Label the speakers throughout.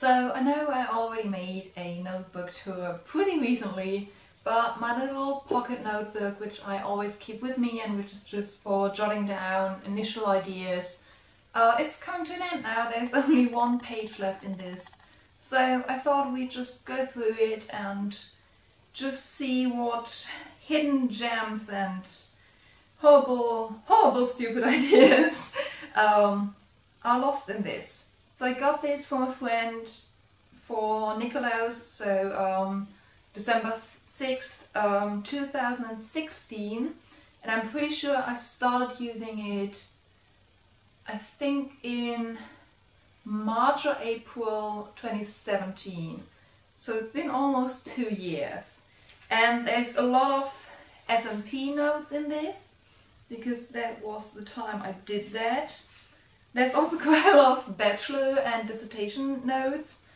Speaker 1: So I know I already made a notebook tour pretty recently, but my little pocket notebook, which I always keep with me and which is just for jotting down initial ideas, uh, is coming to an end now. There's only one page left in this. So I thought we'd just go through it and just see what hidden gems and horrible, horrible stupid ideas um, are lost in this. So I got this from a friend for Nikolaus, so um, December 6th, um, 2016, and I'm pretty sure I started using it, I think in March or April 2017. So it's been almost two years. And there's a lot of SMP notes in this, because that was the time I did that. There's also quite a lot of bachelor and dissertation notes.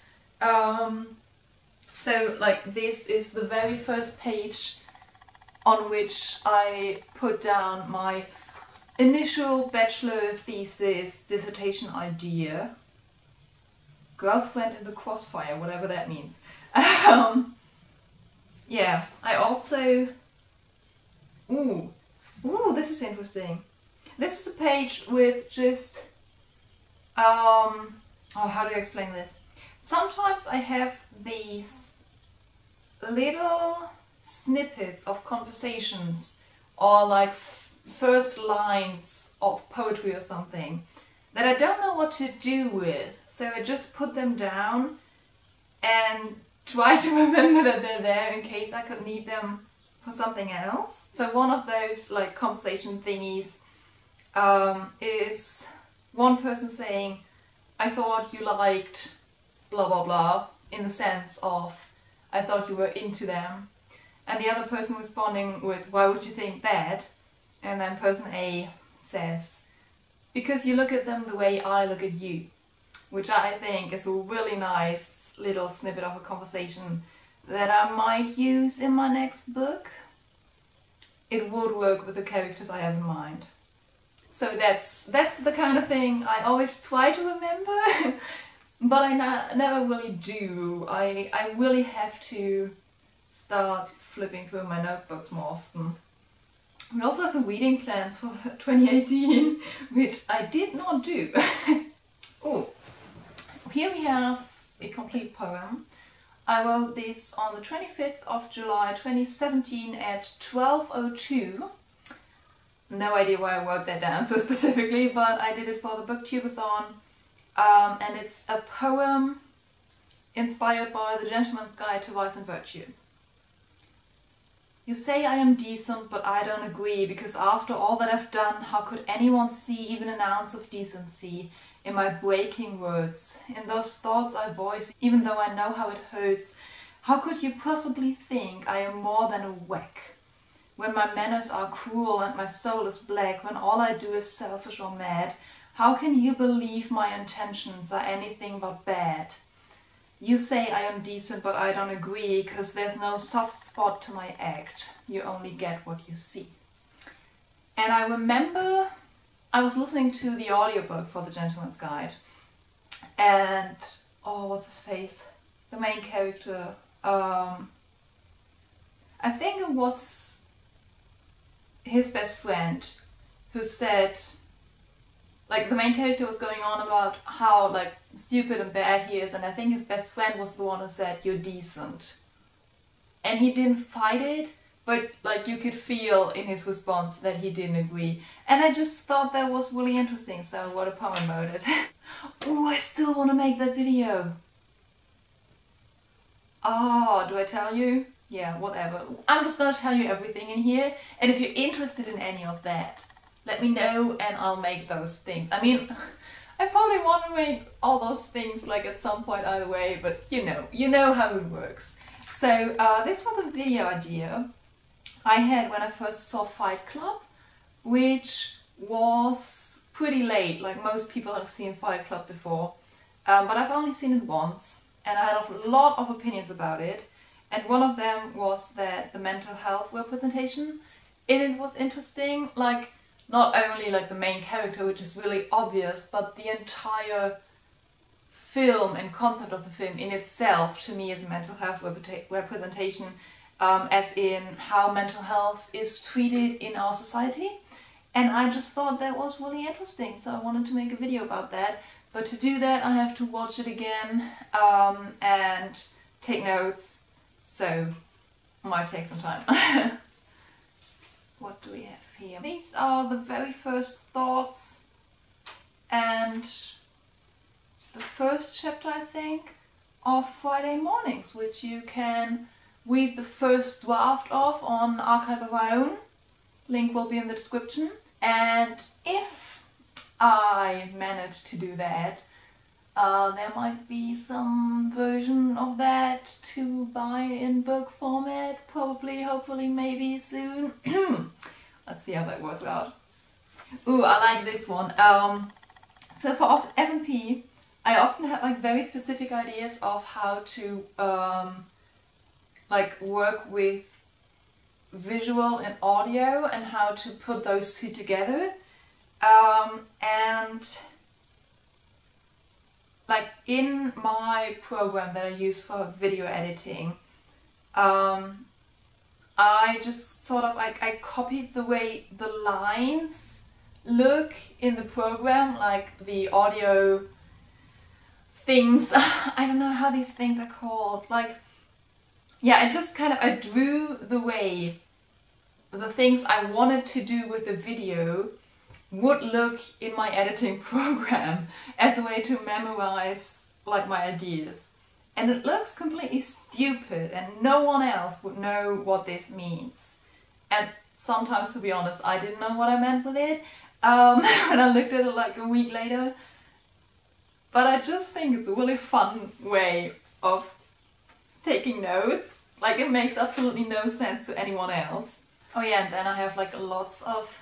Speaker 1: Um, so like this is the very first page on which I put down my initial bachelor thesis dissertation idea. Girlfriend in the crossfire, whatever that means. Um, yeah, I also... Ooh, ooh, this is interesting. This is a page with just... Um, oh, how do I explain this? Sometimes I have these little snippets of conversations or like first lines of poetry or something that I don't know what to do with. So I just put them down and try to remember that they're there in case I could need them for something else. So one of those like conversation thingies um, is one person saying, I thought you liked blah blah blah in the sense of I thought you were into them. And the other person responding with, why would you think that? And then person A says, because you look at them the way I look at you. Which I think is a really nice little snippet of a conversation that I might use in my next book. It would work with the characters I have in mind. So that's that's the kind of thing I always try to remember but I never really do. I, I really have to start flipping through my notebooks more often. We also have a reading plans for 2018, which I did not do. oh, here we have a complete poem. I wrote this on the 25th of July 2017 at 12.02. No idea why I wrote that down so specifically, but I did it for the booktubeathon um, and it's a poem inspired by The Gentleman's Guide to Vice and Virtue. You say I am decent, but I don't agree, because after all that I've done, how could anyone see even an ounce of decency in my breaking words, in those thoughts I voice, even though I know how it hurts? How could you possibly think I am more than a whack? When my manners are cruel and my soul is black, when all I do is selfish or mad, how can you believe my intentions are anything but bad? You say I am decent, but I don't agree, because there's no soft spot to my act. You only get what you see. And I remember I was listening to the audiobook for The Gentleman's Guide. And, oh, what's his face? The main character. Um, I think it was his best friend who said like the main character was going on about how like stupid and bad he is and I think his best friend was the one who said you're decent. And he didn't fight it but like you could feel in his response that he didn't agree. And I just thought that was really interesting so what a poem about it oh I still want to make that video. Oh do I tell you yeah whatever I'm just gonna tell you everything in here and if you're interested in any of that let me know and I'll make those things. I mean, I probably want to make all those things like at some point either way, but you know, you know how it works. So uh, this was a video idea I had when I first saw Fight Club, which was pretty late, like most people have seen Fight Club before, um, but I've only seen it once and I had a lot of opinions about it and one of them was that the mental health representation. And it was interesting, like not only like the main character, which is really obvious, but the entire film and concept of the film in itself to me is a mental health representation um, as in how mental health is treated in our society. And I just thought that was really interesting so I wanted to make a video about that. But to do that I have to watch it again um, and take notes so might take some time. what do we have here? These are the very first thoughts and the first chapter I think of Friday Mornings which you can read the first draft of on Archive of Our Own. Link will be in the description. And if I manage to do that, uh, there might be some version of that to buy in book format, probably, hopefully, maybe soon. Let's see how that works out. Ooh, I like this one. Um, so for SMP, I often have like very specific ideas of how to um, like work with visual and audio and how to put those two together. Um, and like in my program that I use for video editing, um, I just sort of like I copied the way the lines look in the program, like the audio things. I don't know how these things are called. Like, yeah, I just kind of I drew the way the things I wanted to do with the video would look in my editing program as a way to memorize like my ideas. And it looks completely stupid and no one else would know what this means. And sometimes, to be honest, I didn't know what I meant with it um, when I looked at it like a week later. But I just think it's a really fun way of taking notes. Like it makes absolutely no sense to anyone else. Oh yeah, and then I have like lots of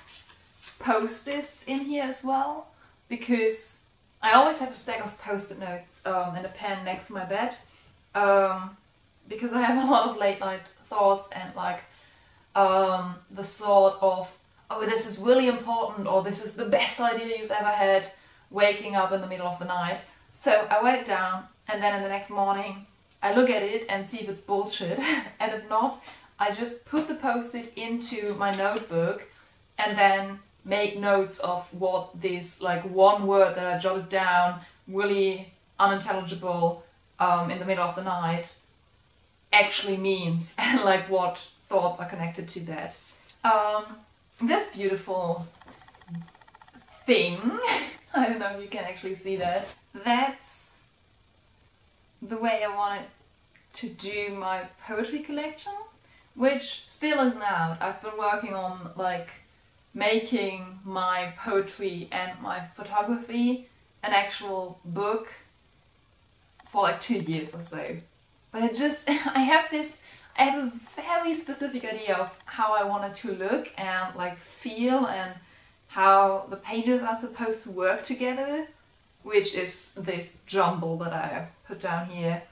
Speaker 1: post-its in here as well because I always have a stack of post-it notes um, and a pen next to my bed um, because I have a lot of late night thoughts and like um, the sort of oh this is really important or this is the best idea you've ever had waking up in the middle of the night. So I write it down and then in the next morning I look at it and see if it's bullshit and if not I just put the post-it into my notebook and then make notes of what this like one word that I jotted down really unintelligible um, in the middle of the night actually means and like what thoughts are connected to that. Um, this beautiful thing, I don't know if you can actually see that, that's the way I wanted to do my poetry collection, which still isn't out. I've been working on like making my poetry and my photography an actual book for like two years or so. But I just, I have this, I have a very specific idea of how I want it to look and like feel and how the pages are supposed to work together, which is this jumble that I put down here.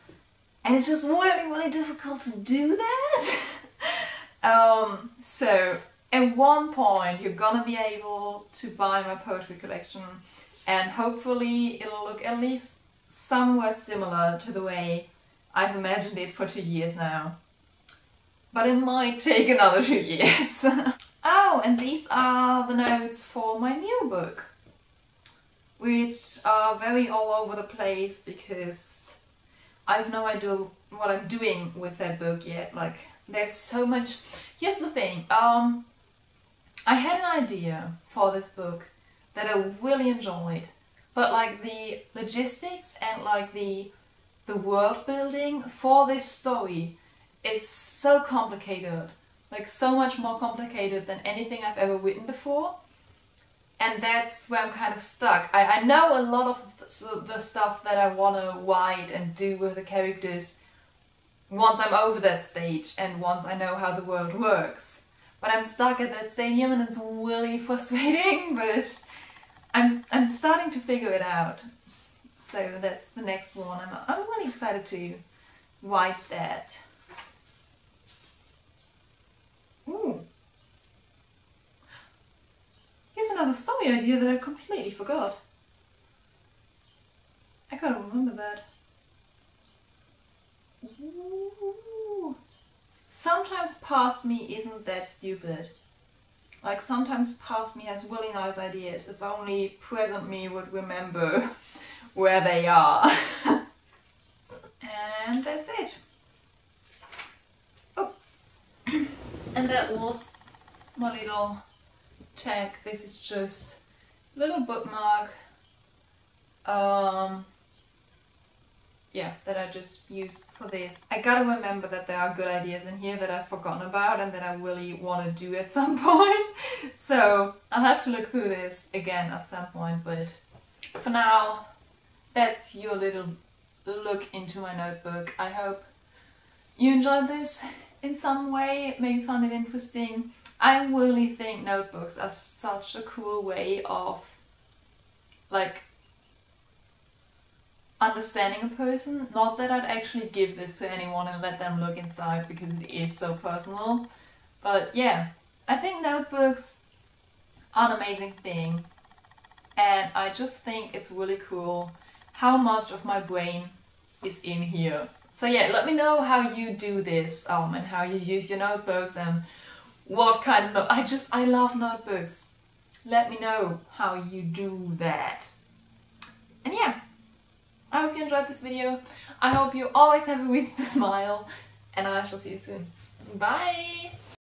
Speaker 1: And it's just really, really difficult to do that. um, so at one point you're gonna be able to buy my poetry collection and hopefully it'll look at least somewhere similar to the way I've imagined it for two years now. But it might take another two years. oh, and these are the notes for my new book, which are very all over the place because I have no idea what I'm doing with that book yet. Like, there's so much... Here's the thing, um, I had an idea for this book that I really enjoyed, but like the logistics and like the the world building for this story is so complicated, like so much more complicated than anything I've ever written before. And that's where I'm kind of stuck. I, I know a lot of the stuff that I want to write and do with the characters once I'm over that stage and once I know how the world works. But I'm stuck at that stadium and it's really frustrating, but I'm, I'm starting to figure it out. So that's the next one. I'm, I'm really excited to write that. Ooh. Here's another story idea that I completely forgot. I gotta remember that. Ooh. Sometimes past me isn't that stupid. Like sometimes past me has really nice ideas if only present me would remember where they are. and that's it. Oh. and that was my little tag. This is just a little bookmark. Um, yeah, that I just use for this. I gotta remember that there are good ideas in here that I've forgotten about and that I really want to do at some point. so I'll have to look through this again at some point, but for now, that's your little look into my notebook. I hope you enjoyed this in some way, maybe found it interesting. I really think notebooks are such a cool way of like understanding a person. Not that I'd actually give this to anyone and let them look inside because it is so personal. But yeah, I think notebooks are an amazing thing. And I just think it's really cool how much of my brain is in here. So yeah, let me know how you do this um, and how you use your notebooks and what kind of... I just, I love notebooks. Let me know how you do that. And yeah, I hope you enjoyed this video. I hope you always have a reason to smile. And I shall see you soon. Bye!